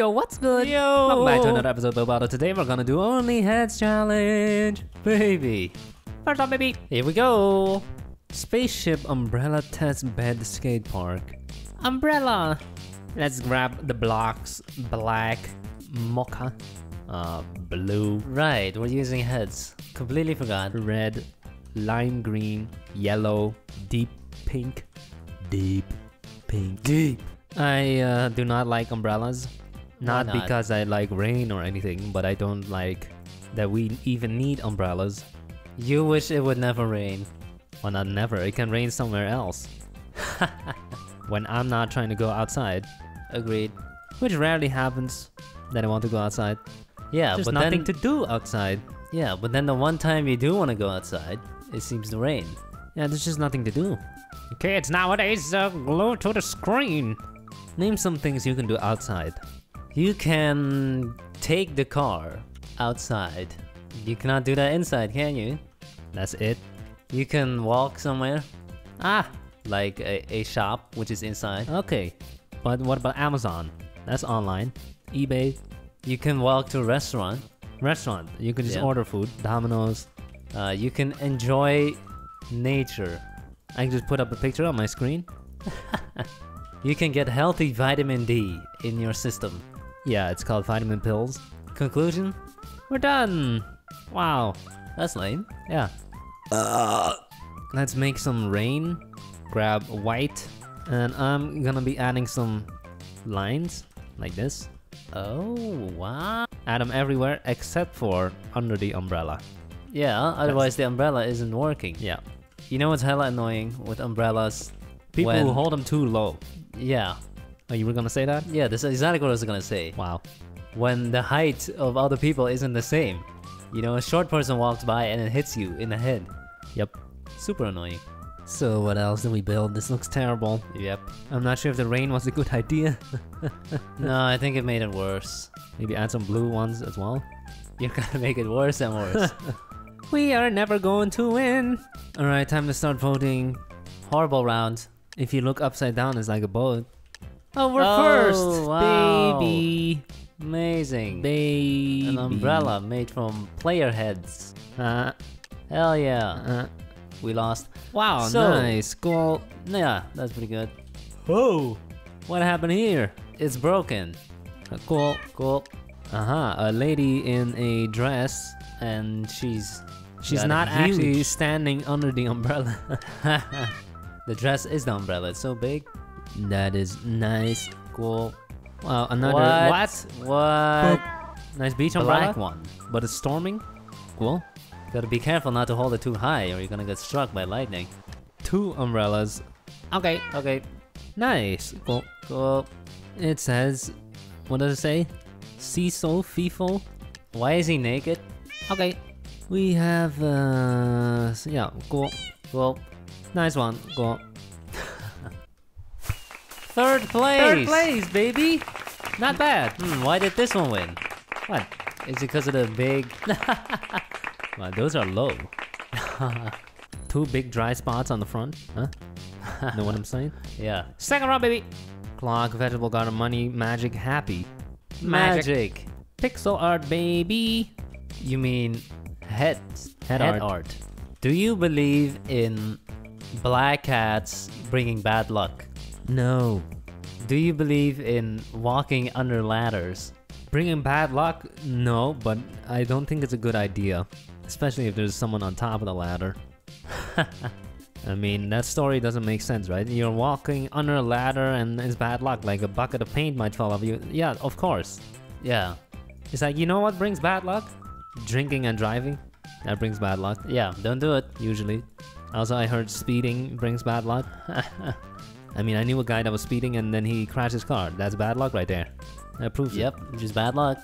Yo, what's good? Yo! Welcome back to another episode of Bobado. Today we're gonna do only heads challenge, baby. First up, baby. Here we go. Spaceship umbrella test bed skate park. Umbrella. Let's grab the blocks. Black, mocha, uh, blue, Right, we're using heads. Completely forgot. red, lime green, yellow, deep pink, deep pink. Deep. I uh, do not like umbrellas. Not, not? because I like rain or anything, but I don't like that we even need umbrellas. You wish it would never rain. Well, not never. It can rain somewhere else. when I'm not trying to go outside, Agreed. which rarely happens that I want to go outside. Yeah, There's but nothing then to do outside. yeah, but then the one time you do want to go outside, it seems to rain. Yeah, there's just nothing to do. Kids nowadays uh, glued to the screen. Name some things you can do outside. You can take the car outside. You cannot do that inside, can you? That's it. You can walk somewhere, Ah, like a, a shop, which is inside. okay. But what about Amazon? That's online. eBay, You can walk to a restaurant. restaurant. You can just Yeah. order food. Domino's. Uh, you can enjoy nature. I can just put up a picture on my screen. You can get healthy vitamin D in your system. Yeah, it's called vitamin pills. Conclusion? We're done. Wow. That's lame. Yeah. Let's make some rain. Grab white. And I'm gonna be adding some lines like this. Oh, wow. Add them everywhere except for under the umbrella. Yeah, otherwise the umbrella isn't working. Yeah. You know what's hella annoying with umbrellas? People When- who hold them too low. Yeah. Oh, you were gonna say that? Yeah, this is exactly what I was gonna say. Wow. When the height of other people isn't the same. You know, a short person walks by and it hits you in the head. Yep. Super annoying. So what else did we build? This looks terrible. Yep. I'm not sure if the rain was a good idea. No, I think it made it worse. Maybe add some blue ones as well. You're gonna make it worse and worse. We are never going to win. All right, time to start voting. Horrible round. If you look upside down, it's like a boat. Oh, we're Oh, first, wow. baby, Amazing. baby. An umbrella made from player heads. Uh, Hell yeah. uh, We lost. wow, So- nice. Cool. Yeah, that's pretty good. Whoa, what happened here? It's broken. Uh, cool. Cool. Uh huh. A lady in a dress. And she's She's not actually standing under the umbrella. the dress is the umbrella. It's so big. That is nice. Cool. Wow, another what? What? Nice beach umbrella. Black one. But it's storming. Cool. Gotta be careful not to hold it too high or you're gonna get struck by lightning. Two umbrellas. Okay. Okay. Nice. Cool. Cool. It says, what does it say? CISO, FIFO. Why is he naked? Okay. We have, uh, yeah, cool. Cool. Nice one. Cool. Third place. Third place, baby. Not bad. Hmm, why did this one win? What? Is it because of the big? Wow, those are low. Two big dry spots on the front. Huh? know what I'm saying? yeah. Second round, baby. Clock, vegetable garden, money, magic, happy. Magic. Pixel art, baby. You mean head Head art. Do you believe in black cats bringing bad luck? No. Do you believe in walking under ladders? Bringing bad luck? No, but I don't think it's a good idea. Especially if there's someone on top of the ladder. I mean, that story doesn't make sense, right? You're walking under a ladder and it's bad luck, like a bucket of paint might fall off you. Yeah, of course. Yeah. It's like, you know what brings bad luck? Drinking and driving. That brings bad luck, Yeah, don't do it. usually. Also, I heard speeding brings bad luck. I mean, I knew a guy that was speeding and then he crashed his car. That's bad luck right there. That proves it. Yep, just bad luck.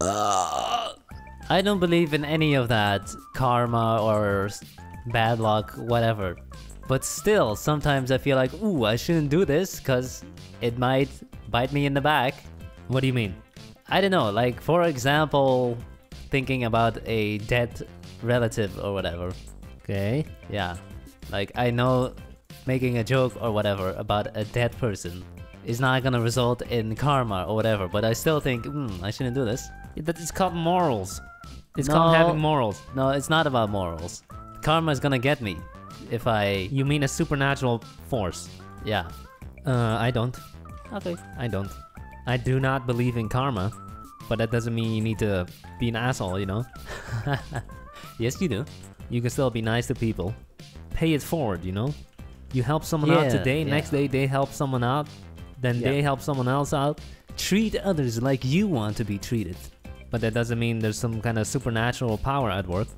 I don't believe in any of that karma or bad luck, whatever. But still, sometimes I feel like, ooh, I shouldn't do this because it might bite me in the back. What do you mean? I don't know, like for example, thinking about a dead relative or whatever. Okay. Yeah, like I know making a joke or whatever about a dead person is not gonna result in karma or whatever. But I still think, hmm, I shouldn't do this. That is called morals. It's called having morals. No, it's not about morals. Karma is gonna get me if I, You mean a supernatural force? yeah. Uh, I don't. Okay. I don't. I do not believe in karma, but that doesn't mean you need to be an asshole, you know? Yes, you do. You can still be nice to people. Pay it forward, you know? You help someone out today, yeah. next day they help someone out, then Yeah. they help someone else out. Treat others like you want to be treated. But that doesn't mean there's some kind of supernatural power at work.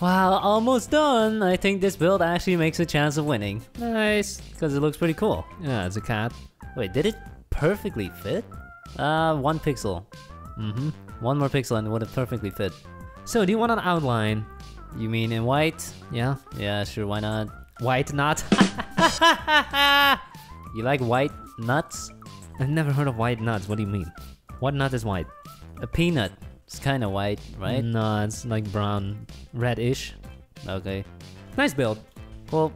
Wow, almost done. I think this build actually makes a chance of winning Nice. because it looks pretty cool. Yeah, it's a cat. Wait, did it perfectly fit? Uh, one pixel. Mm-hmm. One more pixel and it would have perfectly fit. So, do you want an outline? You mean in white? Yeah. Yeah, sure, why not? White nut? You like white nuts? I've never heard of white nuts. What do you mean? What nut is white? A peanut. It's kind of white, right? No, it's like brown, reddish. Okay. Nice build. Well,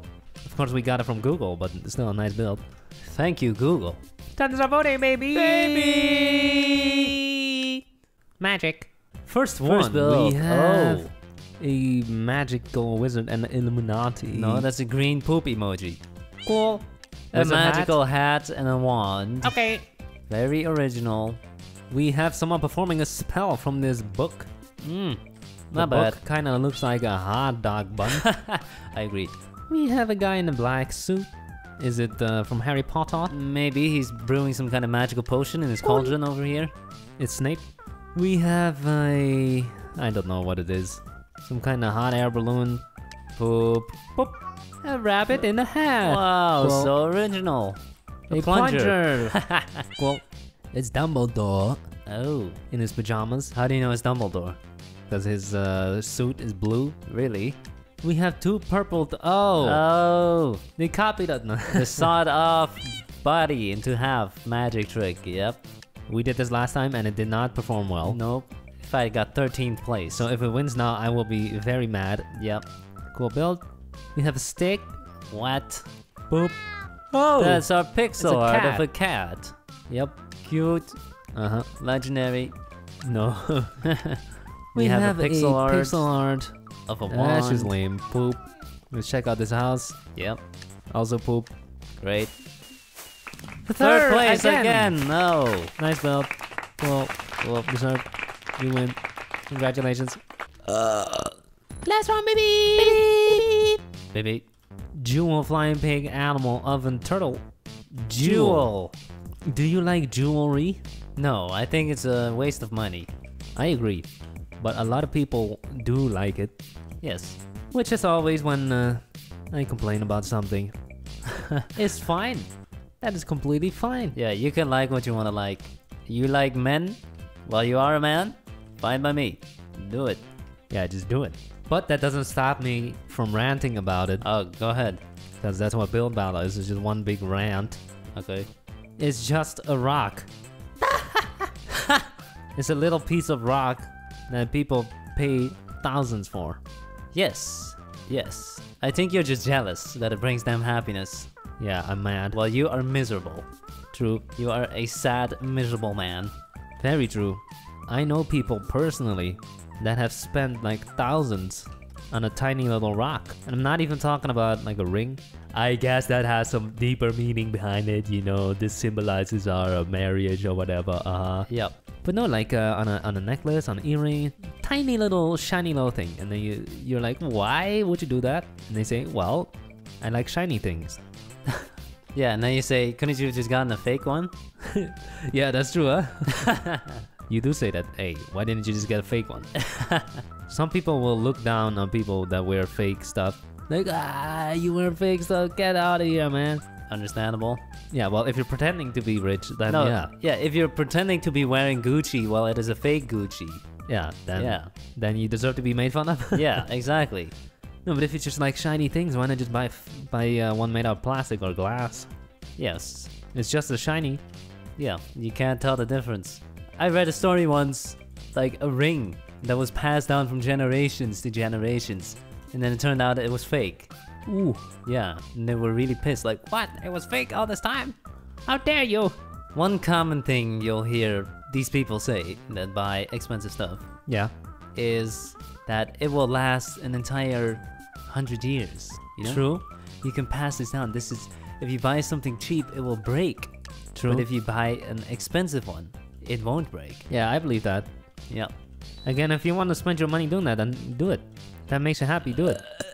Of course, we got it from Google, but it's still a nice build. thank you, Google. Of voting, baby! Baby! Magic. First one, First build. we have Oh. a magical wizard and Illuminati. No, that's a green poop emoji. Cool. A There's hat. magical hat. and a wand. Okay. Very original. We have someone performing a spell from this book. Hmm. The Not bad. kind of looks like a hot dog bun. I agree. we have a guy in a black suit. Is it uh, from Harry Potter? Maybe he's brewing some kind of magical potion in his cauldron over here. It's Snape. We have a. I don't know what it is. Some kind of hot air balloon. Poop. Poop. A rabbit in a hat. Wow, Well- so original. A plunger. well, it's Dumbledore Oh, in his pajamas how do you know it's Dumbledore? because his uh, suit is blue. Really? We have two purple. T- oh, Oh, they copied it. the sawed-off body into half magic trick. Yep. we did this last time and it did not perform well. Nope. If I got 13th place. So if it wins now, I will be very mad. yep. Cool build. We have a stick. What? Boop. Oh, That's our pixel art cat. of a cat. yep. Cute, Uh huh. legendary. No. We, have, a pixel art Pixel art. of a wand. That's just lame. Poop. Let's check out this house. Yep. Also poop. Great. The Third, place again. No. Nice build. Cool. Cool. Deserved. You win. Congratulations. Last one, baby. Baby. Jewel, flying pig, animal, oven, turtle. Jewel. Do you like jewelry? No, I think it's a waste of money. I agree. But a lot of people do like it. Yes. Which is always when uh, I complain about something. it's fine. That is completely fine. Yeah, you can like what you want to like. You like men? Well, you are a man? Fine by me. Do it. Yeah, just do it. But that doesn't stop me from ranting about it. Oh, go ahead. Because that's what Build Battle is. It's just one big rant. Okay. It's just a rock. it's a little piece of rock that people pay thousands for. Yes. Yes. I think you're just jealous that it brings them happiness. Yeah, I'm mad. Well, you are miserable. True. You are a sad, miserable man. Very true. I know people personally that have spent like thousands on a tiny little rock. And I'm not even talking about like a ring. I guess that has some deeper meaning behind it, you know, this symbolizes our uh, marriage or whatever. Uh-huh. Yep. But no, like uh, on a on a necklace, on an earring, tiny little shiny little thing, and then you you're like, why would you do that? And they say, well, I like shiny things. Yeah, and then you say, couldn't you have just gotten a fake one? Yeah, that's true, huh? you do say that. Hey, why didn't you just get a fake one? Some people will look down on people that wear fake stuff. Like, ah, you wear fake stuff. Get out of here, man. Understandable. Yeah, well, if you're pretending to be rich, then No, yeah, yeah, if you're pretending to be wearing Gucci while it is a fake Gucci. yeah, then Yeah. then you deserve to be made fun of. Yeah, exactly. no, but if it's just like shiny things, why not just buy f- buy uh, one made out of plastic or glass? Yes. It's just as shiny. Yeah, you can't tell the difference. I read a story once, like a ring that was passed down from generations to generations, and then it turned out it was fake. Ooh, Yeah, and they were really pissed, like, what? It was fake all this time? how dare you? One common thing you'll hear these people say that buy expensive stuff Yeah. is that it will last an entire hundred years. You know? True. You can pass this down. This is if you buy something cheap, it will break. True. But if you buy an expensive one, it won't break. yeah, I believe that. Yeah. Again, if you want to spend your money doing that, then do it. That makes you happy, do it. Uh,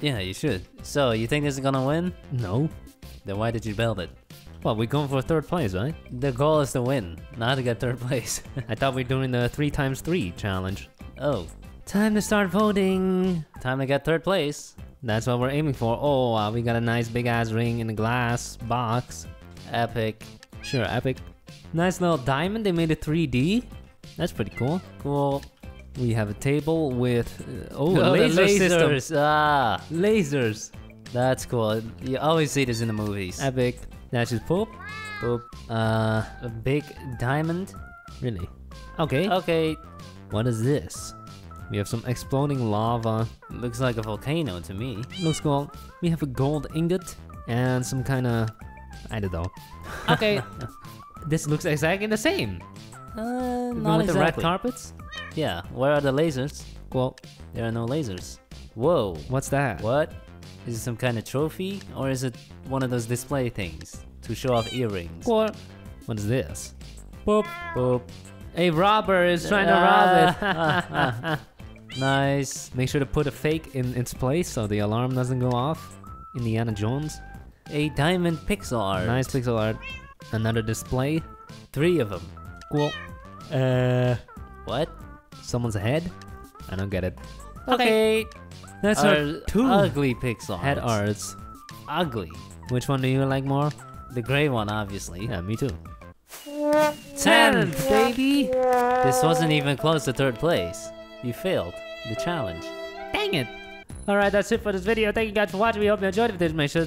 yeah, you should. So you think this is gonna win? No. Then why did you build it? Well, we're going for third place, right? The goal is to win, not to get third place. I thought we were doing the three times three challenge. oh, Time to start voting. time to get third place. That's what we're aiming for. Oh, wow, we got a nice big ass ring in a glass box. Epic. Sure, epic. Nice little diamond. They made it 3D. That's pretty cool. Cool. We have a table with uh, oh, Oh, laser system. lasers. Ah, Lasers. that's cool. You always see this in the movies. Epic. That's just poop. Boop. Uh, A big diamond. really? Okay. Okay, What is this? We have some exploding lava. looks like a volcano to me. Looks cool. We have a gold ingot and some kind of I don't know. Okay. this looks exactly the same. Uh, not with the red carpets. Yeah, where are the lasers? Well, There are no lasers. Whoa, What's that? what? Is it some kind of trophy? Or is it one of those display things to show off earrings? What? What is this? Boop. Boop. A robber is trying to rob it. Nice. Make sure to put a fake in its place so the alarm doesn't go off. Indiana Jones. A diamond pixel art. Nice pixel art. Another display. Three of them. Cool. Uh, What? someone's head. I don't get it. Okay. That's Are our two ugly pixel head arts. Ugly. Which one do you like more? The gray one, obviously. Yeah, me too. Ten, baby. This wasn't even close to third place. You failed the challenge. Dang it. Alright, that's it for this video. Thank you guys for watching. We hope you enjoyed it. If you make sure